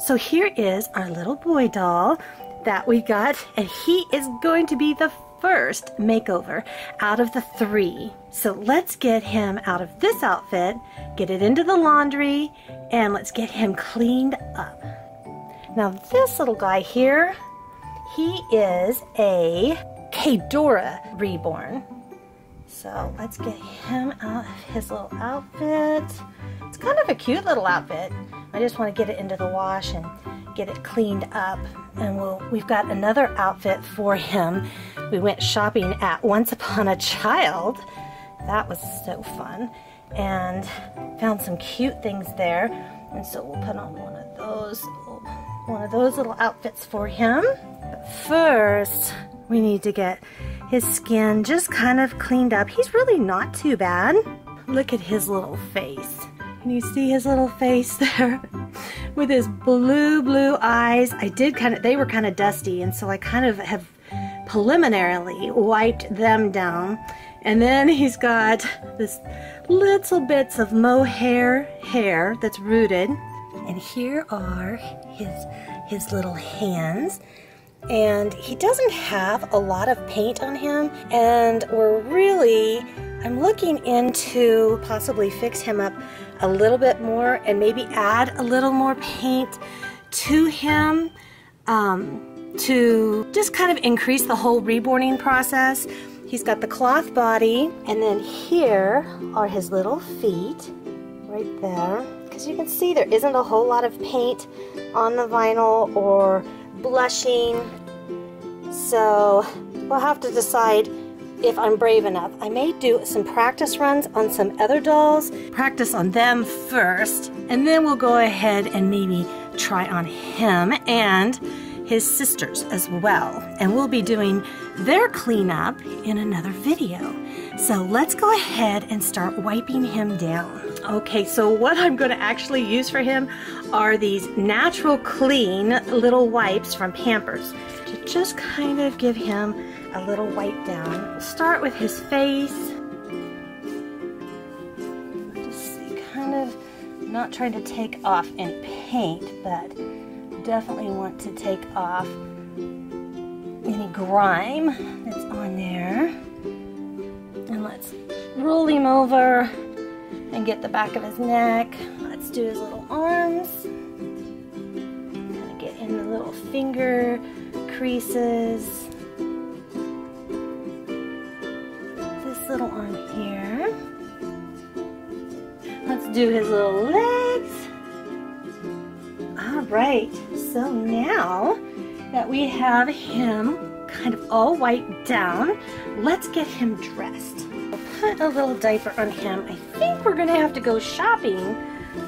So here is our little boy doll that we got, and he is going to be the first makeover out of the three. So let's get him out of this outfit, get it into the laundry, and let's get him cleaned up. Now this little guy here, he is a Kaydora reborn. So let's get him out of his little outfit. It's kind of a cute little outfit. I just want to get it into the wash and get it cleaned up. And we'll, we've got another outfit for him. We went shopping at Once Upon a Child. That was so fun. And found some cute things there. And so we'll put on one of those, one of those little outfits for him. But first, we need to get his skin just kind of cleaned up. He's really not too bad. Look at his little face. Can you see his little face there? With his blue, blue eyes. I did kind of, they were kind of dusty, and so I kind of have preliminarily wiped them down. And then he's got this little bits of mohair hair that's rooted. And here are his, his little hands and he doesn't have a lot of paint on him and we're really I'm looking into possibly fix him up a little bit more and maybe add a little more paint to him um, to just kind of increase the whole reborning process. He's got the cloth body and then here are his little feet right there because you can see there isn't a whole lot of paint on the vinyl or blushing. So we'll have to decide if I'm brave enough. I may do some practice runs on some other dolls, practice on them first, and then we'll go ahead and maybe try on him and his sisters as well. And we'll be doing their cleanup in another video. So let's go ahead and start wiping him down. Okay, so what I'm going to actually use for him are these natural clean little wipes from Pampers to just kind of give him a little wipe down. We'll start with his face. Just kind of not trying to take off any paint, but definitely want to take off any grime that's on there. And let's roll him over and get the back of his neck. Let's do his little arms. Kind of get in the little finger creases. This little arm here. Let's do his little legs. All right, so now that we have him kind of all wiped down, let's get him dressed. I'll put a little diaper on him. I think we're gonna have to go shopping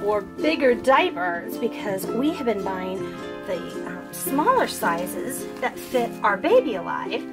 for bigger diapers because we have been buying the um, smaller sizes that fit our baby alive.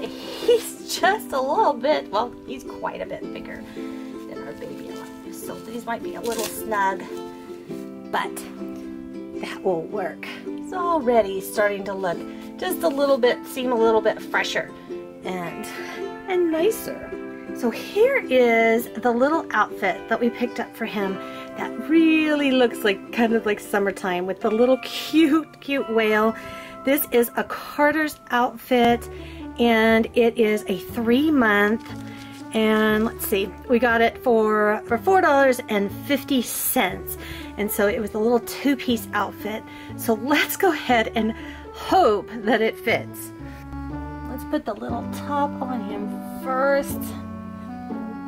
He's just a little bit, well, he's quite a bit bigger than our baby alive. So these might be a little snug, but that will work. It's already starting to look just a little bit, seem a little bit fresher and, and nicer. So here is the little outfit that we picked up for him that really looks like kind of like summertime with the little cute, cute whale. This is a Carter's outfit and it is a three month and let's see, we got it for, for $4.50 and so it was a little two-piece outfit. So let's go ahead and hope that it fits. Let's put the little top on him first.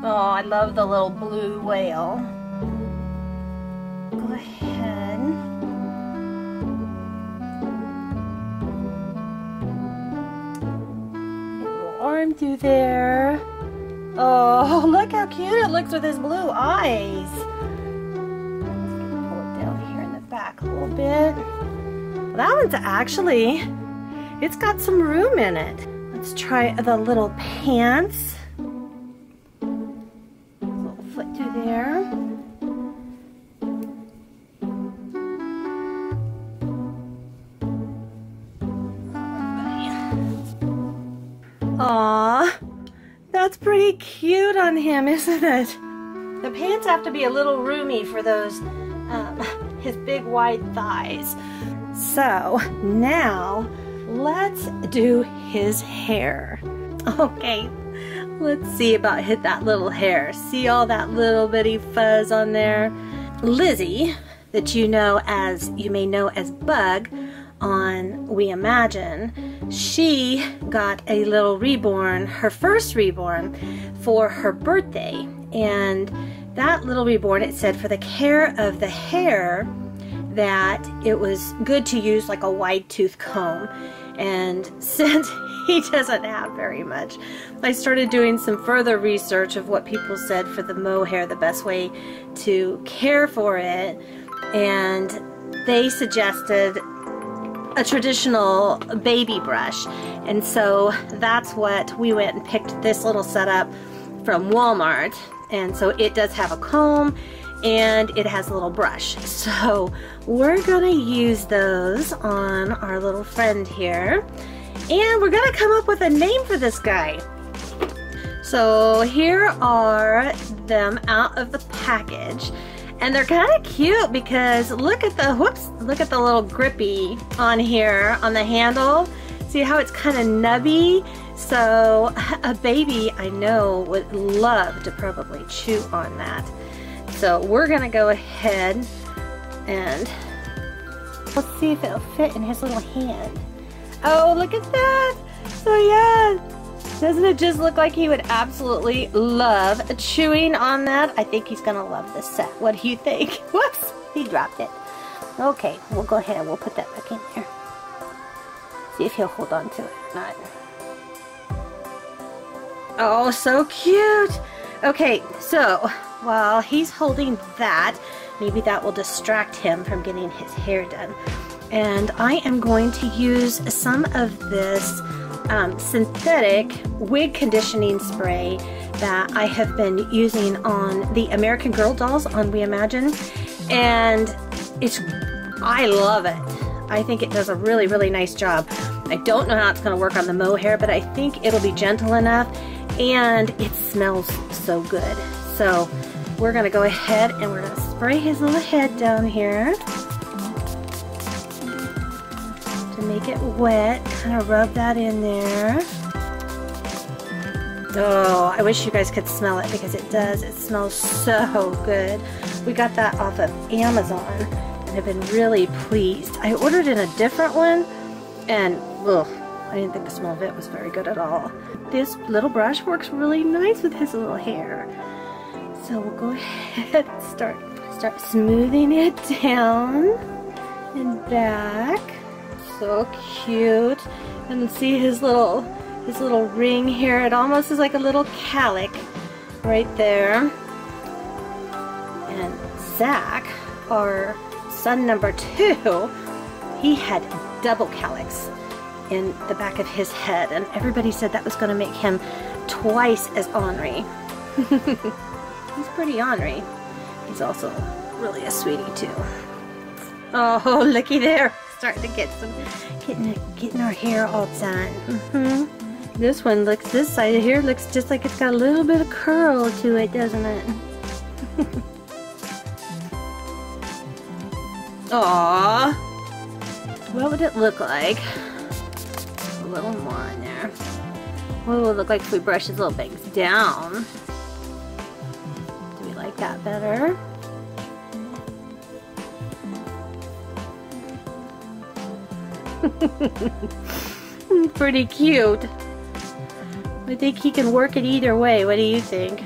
Oh, I love the little blue whale. Go ahead. Arm through there. Oh, look how cute it looks with his blue eyes. Back a little bit. That one's actually, it's got some room in it. Let's try the little pants. Little foot through there. Aw, that's pretty cute on him, isn't it? The pants have to be a little roomy for those, um, his big wide thighs. So now let's do his hair. Okay, let's see about hit that little hair. See all that little bitty fuzz on there? Lizzie, that you know as, you may know as Bug on We Imagine, she got a little reborn, her first reborn, for her birthday. And that little reborn, it said for the care of the hair, that it was good to use like a wide tooth comb. And since he doesn't have very much, I started doing some further research of what people said for the mohair, the best way to care for it. And they suggested a traditional baby brush. And so that's what we went and picked this little setup from Walmart. And so it does have a comb and it has a little brush. So we're gonna use those on our little friend here. And we're gonna come up with a name for this guy. So here are them out of the package. And they're kind of cute because look at the, whoops, look at the little grippy on here on the handle. See how it's kind of nubby? So a baby I know would love to probably chew on that. So we're gonna go ahead and let's see if it'll fit in his little hand. Oh, look at that. So yeah, doesn't it just look like he would absolutely love chewing on that? I think he's to love this set. What do you think? Whoops, he dropped it. Okay, we'll go ahead and we'll put that back in there. See if he'll hold on to it or not. Oh, so cute. Okay, so while he's holding that, maybe that will distract him from getting his hair done. And I am going to use some of this um, synthetic wig conditioning spray that I have been using on the American Girl dolls on We Imagine and it's I love it. I think it does a really really nice job. I don't know how it's going to work on the mohair but I think it'll be gentle enough and it smells so good. So we're to go ahead and we're to spray his little head down here. To make it wet. Kind of rub that in there. Oh, I wish you guys could smell it because it does. It smells so good. We got that off of Amazon and have been really pleased. I ordered in a different one and ugh, I didn't think the smell of it was very good at all. This little brush works really nice with his little hair. So we'll go ahead and start, start smoothing it down and back so cute. And see his little his little ring here. It almost is like a little calic right there. And Zach, our son number two, he had double calyx in the back of his head. And everybody said that was going to make him twice as ornery. He's pretty ornery. He's also really a sweetie too. Oh, looky there starting to get some, getting, getting our hair all done. Mm -hmm. This one looks, this side of here looks just like it's got a little bit of curl to it, doesn't it? Aww. What would it look like? A little more in there. What would it look like if we brush his little bangs down? Do we like that better? Pretty cute. I think he can work it either way. What do you think?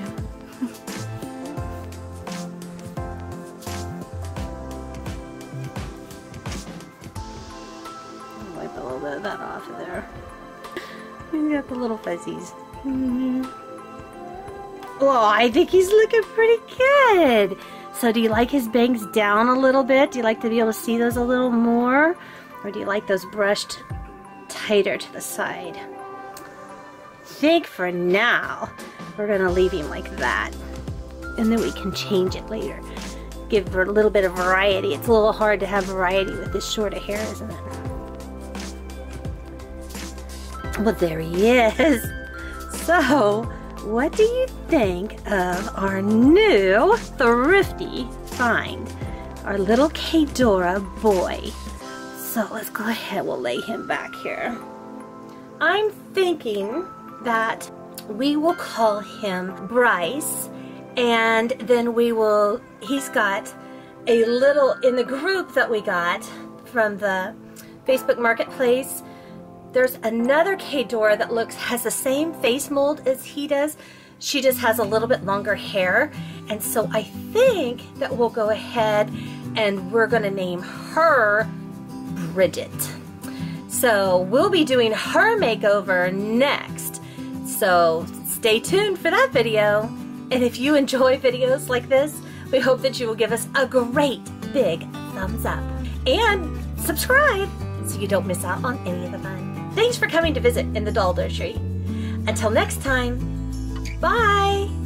Little fuzzies. Oh, I think he's looking pretty good. So do you like his bangs down a little bit? Do you like to be able to see those a little more? Or do you like those brushed tighter to the side? I think for now, we're gonna leave him like that. And then we can change it later. Give a little bit of variety. It's a little hard to have variety with this short of hair, isn't it? Well, there he is. So, what do you think of our new thrifty find? Our little Kaydora boy So let's go ahead, we'll lay him back here. I'm thinking that we will call him Bryce and then we will, he's got a little, in the group that we got from the Facebook Marketplace, there's another Kaydora that looks, has the same face mold as he does. She just has a little bit longer hair. And so I think that we'll go ahead and we're gonna name her Bridget. So we'll be doing her makeover next. So stay tuned for that video. And if you enjoy videos like this, we hope that you will give us a great big thumbs up and subscribe so you don't miss out on any of the fun. Thanks for coming to visit in the doll nursery. Until next time, bye!